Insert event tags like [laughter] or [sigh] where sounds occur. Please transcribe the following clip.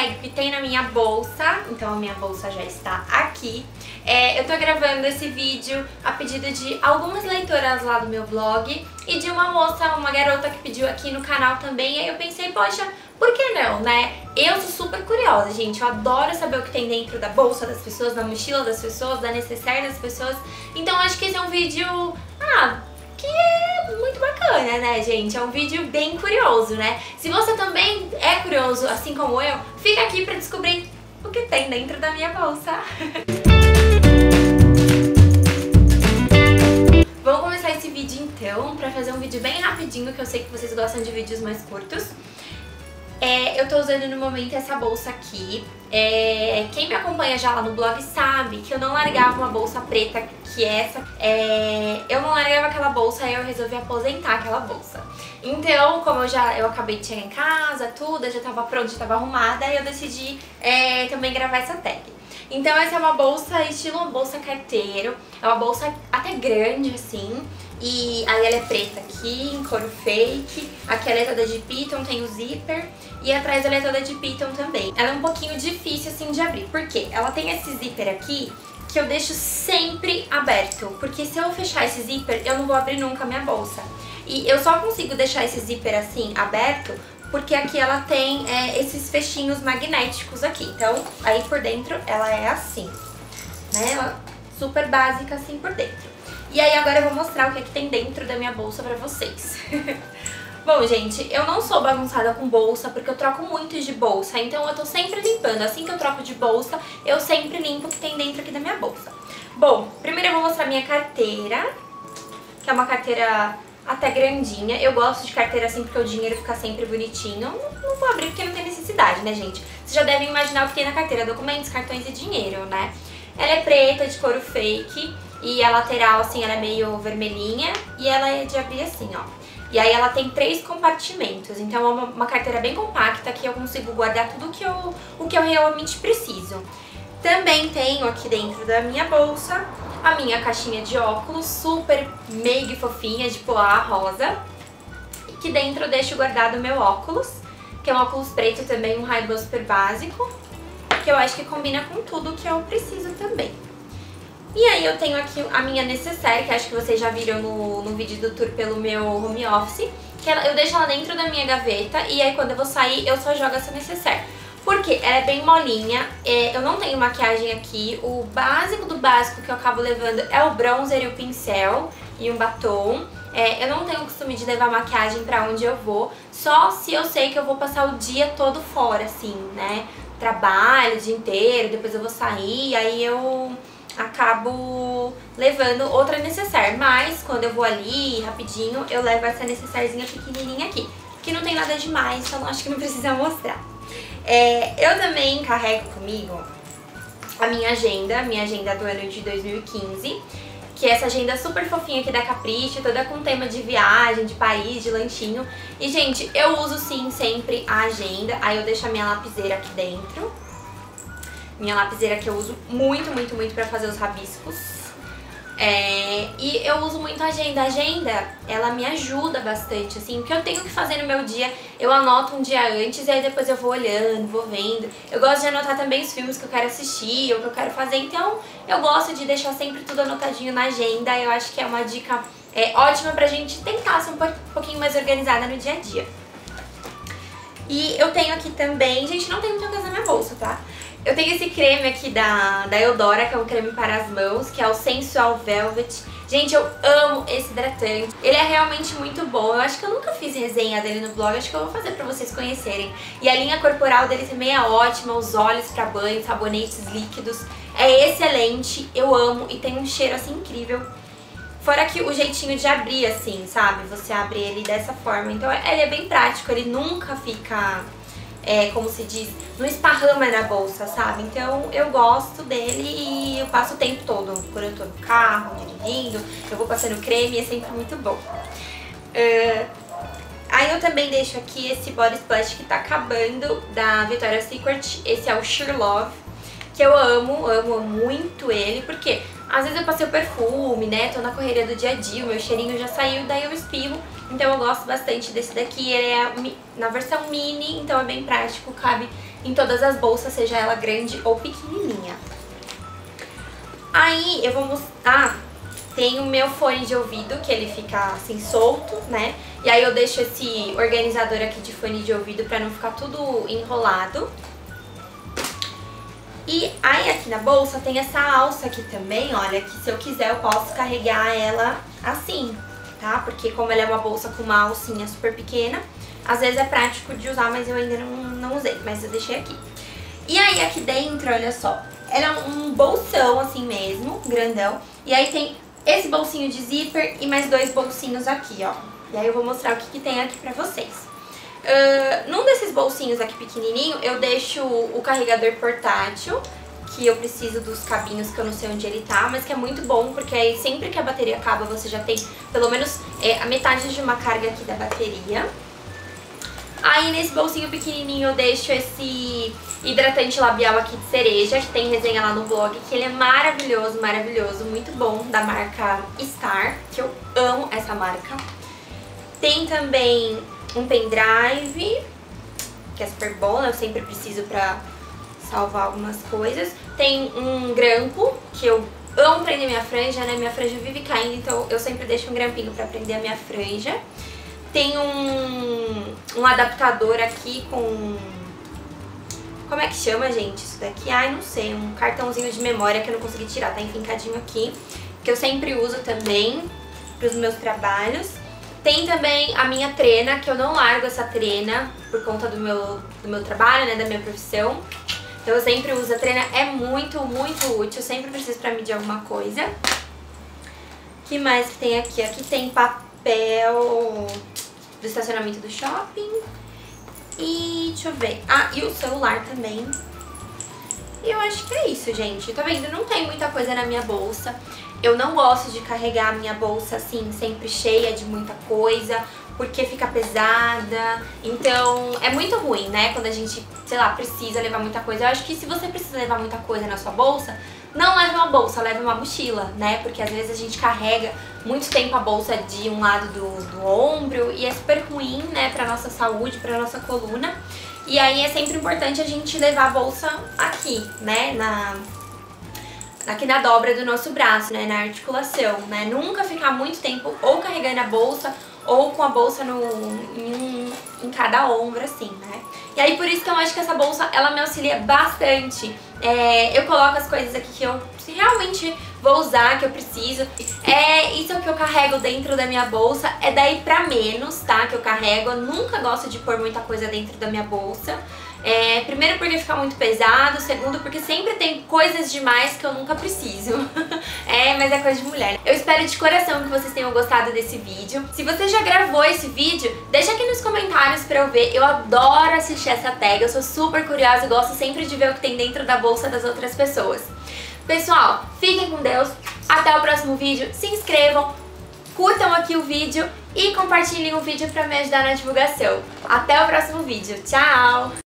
tag que tem na minha bolsa, então a minha bolsa já está aqui. É, eu tô gravando esse vídeo a pedido de algumas leitoras lá do meu blog e de uma moça, uma garota que pediu aqui no canal também, e aí eu pensei, poxa, por que não, né? Eu sou super curiosa, gente, eu adoro saber o que tem dentro da bolsa das pessoas, da mochila das pessoas, da necessaire das pessoas, então acho que esse é um vídeo, ah, que muito bacana, né, gente? É um vídeo bem curioso, né? Se você também é curioso, assim como eu, fica aqui pra descobrir o que tem dentro da minha bolsa. [laughs] Vamos começar esse vídeo então, pra fazer um vídeo bem rapidinho, que eu sei que vocês gostam de vídeos mais curtos. É, eu tô usando no momento essa bolsa aqui. É, quem me acompanha já lá no blog sabe que eu não largava uma bolsa preta que essa. É, eu não largava aquela bolsa, aí eu resolvi aposentar aquela bolsa. Então, como eu já eu acabei de chegar em casa, tudo, eu já tava pronta, já tava arrumada, e eu decidi é, também gravar essa tag. Então essa é uma bolsa estilo uma bolsa carteiro, é uma bolsa até grande assim, e aí ela é preta aqui, em couro fake, aqui ela é toda de piton, tem o zíper, e atrás ela é toda de piton também. Ela é um pouquinho difícil assim de abrir, porque ela tem esse zíper aqui, que eu deixo sempre aberto, porque se eu fechar esse zíper, eu não vou abrir nunca a minha bolsa. E eu só consigo deixar esse zíper assim, aberto, porque aqui ela tem é, esses fechinhos magnéticos aqui. Então, aí por dentro ela é assim, né? Ela super básica assim por dentro. E aí agora eu vou mostrar o que, é que tem dentro da minha bolsa pra vocês. [laughs] Bom, gente, eu não sou bagunçada com bolsa porque eu troco muito de bolsa, então eu tô sempre limpando. Assim que eu troco de bolsa, eu sempre limpo o que tem dentro aqui da minha bolsa. Bom, primeiro eu vou mostrar minha carteira, que é uma carteira até grandinha. Eu gosto de carteira assim porque o dinheiro fica sempre bonitinho. Não, não vou abrir porque não tem necessidade, né, gente? Vocês já devem imaginar o que tem na carteira, documentos, cartões e dinheiro, né? Ela é preta, de couro fake, e a lateral, assim, ela é meio vermelhinha, e ela é de abrir assim, ó. E aí ela tem três compartimentos, então é uma, uma carteira bem compacta que eu consigo guardar tudo que eu, o que eu realmente preciso. Também tenho aqui dentro da minha bolsa a minha caixinha de óculos, super mega fofinha, de polar rosa. E que dentro eu deixo guardado o meu óculos, que é um óculos preto também, um ray super básico, que eu acho que combina com tudo que eu preciso também. E aí eu tenho aqui a minha necessaire, que acho que vocês já viram no, no vídeo do tour pelo meu home office. Que ela, eu deixo ela dentro da minha gaveta e aí quando eu vou sair eu só jogo essa necessaire. Porque ela é bem molinha, é, eu não tenho maquiagem aqui, o básico do básico que eu acabo levando é o bronzer e o pincel e um batom. É, eu não tenho o costume de levar maquiagem pra onde eu vou, só se eu sei que eu vou passar o dia todo fora, assim, né? Trabalho o dia inteiro, depois eu vou sair, aí eu acabo levando outra necessaire. Mas quando eu vou ali, rapidinho, eu levo essa necessairezinha pequenininha aqui. Que não tem nada demais, então acho que não precisa mostrar. É, eu também carrego comigo a minha agenda, minha agenda do ano de 2015 que é essa agenda super fofinha aqui da Capricho, toda com tema de viagem, de país, de lanchinho. E, gente, eu uso sim sempre a agenda, aí eu deixo a minha lapiseira aqui dentro, minha lapiseira que eu uso muito, muito, muito pra fazer os rabiscos. É, e eu uso muito a agenda. A agenda, ela me ajuda bastante, assim, porque eu tenho que fazer no meu dia, eu anoto um dia antes e aí depois eu vou olhando, vou vendo. Eu gosto de anotar também os filmes que eu quero assistir ou que eu quero fazer, então eu gosto de deixar sempre tudo anotadinho na agenda. Eu acho que é uma dica é, ótima pra gente tentar ser um pouquinho mais organizada no dia a dia. E eu tenho aqui também, gente, não tem muita coisa na minha bolsa, tá? Eu tenho esse creme aqui da, da Eudora, que é um creme para as mãos, que é o Sensual Velvet. Gente, eu amo esse hidratante. Ele é realmente muito bom. Eu acho que eu nunca fiz resenha dele no blog, acho que eu vou fazer pra vocês conhecerem. E a linha corporal dele também é ótima, os óleos pra banho, sabonetes líquidos. É excelente, eu amo e tem um cheiro assim incrível. Fora que o jeitinho de abrir assim, sabe? Você abre ele dessa forma. Então ele é bem prático, ele nunca fica é, como se diz, não esparrama na bolsa, sabe? Então eu gosto dele e eu passo o tempo todo, quando eu tô no carro, dirigindo, eu vou passando creme e é sempre muito bom. Uh, aí eu também deixo aqui esse Body Splash que tá acabando, da Victoria's Secret, esse é o Sure Love, que eu amo, amo muito ele, porque às vezes eu passei o perfume, né, tô na correria do dia a dia, o meu cheirinho já saiu, daí eu espirro então eu gosto bastante desse daqui, ele é na versão mini, então é bem prático, cabe em todas as bolsas, seja ela grande ou pequenininha. Aí eu vou mostrar... Ah, tem o meu fone de ouvido, que ele fica assim solto, né? E aí eu deixo esse organizador aqui de fone de ouvido pra não ficar tudo enrolado. E aí aqui na bolsa tem essa alça aqui também, olha, que se eu quiser eu posso carregar ela assim, tá? Porque como ela é uma bolsa com uma alcinha super pequena, às vezes é prático de usar, mas eu ainda não, não usei, mas eu deixei aqui. E aí aqui dentro, olha só, ela é um bolsão assim mesmo, grandão, e aí tem esse bolsinho de zíper e mais dois bolsinhos aqui, ó. E aí eu vou mostrar o que, que tem aqui pra vocês. Uh, num desses bolsinhos aqui pequenininho, eu deixo o carregador portátil, que eu preciso dos cabinhos que eu não sei onde ele tá, mas que é muito bom, porque aí sempre que a bateria acaba, você já tem pelo menos é, a metade de uma carga aqui da bateria. Aí nesse bolsinho pequenininho eu deixo esse hidratante labial aqui de cereja, que tem resenha lá no blog, que ele é maravilhoso, maravilhoso, muito bom, da marca Star, que eu amo essa marca. Tem também um pendrive, que é super bom, eu sempre preciso pra salvar algumas coisas. Tem um grampo, que eu amo prender minha franja, né? Minha franja vive caindo, então eu sempre deixo um grampinho pra prender a minha franja. Tem um, um adaptador aqui com... Como é que chama, gente, isso daqui? Ai, não sei, um cartãozinho de memória que eu não consegui tirar, tá enfincadinho aqui. Que eu sempre uso também pros meus trabalhos. Tem também a minha trena, que eu não largo essa trena por conta do meu, do meu trabalho, né, da minha profissão. Então eu sempre uso a trena, é muito, muito útil, sempre preciso pra medir alguma coisa. Que mais que tem aqui? Aqui tem papel do estacionamento do shopping. E deixa eu ver. Ah, e o celular também. E eu acho que é isso, gente. Tá vendo? Não tem muita coisa na minha bolsa. Eu não gosto de carregar a minha bolsa assim, sempre cheia de muita coisa, porque fica pesada. Então, é muito ruim, né? Quando a gente, sei lá, precisa levar muita coisa. Eu acho que se você precisa levar muita coisa na sua bolsa, não leve uma bolsa, leve uma mochila, né? Porque às vezes a gente carrega muito tempo a bolsa de um lado do, do ombro e é super ruim, né, pra nossa saúde, pra nossa coluna. E aí é sempre importante a gente levar a bolsa aqui, né, na, aqui na dobra do nosso braço, né, na articulação, né? Nunca ficar muito tempo ou carregando a bolsa ou com a bolsa no, em, em cada ombro, assim, né? E aí por isso que eu acho que essa bolsa, ela me auxilia bastante. É, eu coloco as coisas aqui que eu realmente vou usar, que eu preciso. É, isso é o que eu carrego dentro da minha bolsa, é daí pra menos, tá? Que eu carrego, eu nunca gosto de pôr muita coisa dentro da minha bolsa. É, primeiro porque fica muito pesado, segundo porque sempre tem coisas demais que eu nunca preciso. [laughs] é, mas é coisa de mulher. Eu espero de coração que vocês tenham gostado desse vídeo. Se você já gravou esse vídeo, deixa aqui nos comentários pra eu ver. Eu adoro assistir essa tag, eu sou super curiosa e gosto sempre de ver o que tem dentro da bolsa das outras pessoas. Pessoal, fiquem com Deus, até o próximo vídeo, se inscrevam, curtam aqui o vídeo e compartilhem o vídeo pra me ajudar na divulgação. Até o próximo vídeo, tchau!